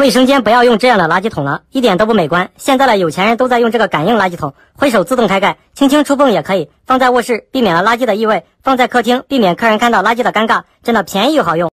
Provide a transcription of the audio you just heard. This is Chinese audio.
卫生间不要用这样的垃圾桶了一点都不美观。现在的有钱人都在用这个感应垃圾桶挥手自动开盖轻轻触碰也可以放在卧室避免了垃圾的异味放在客厅避免客人看到垃圾的尴尬真的便宜又好用。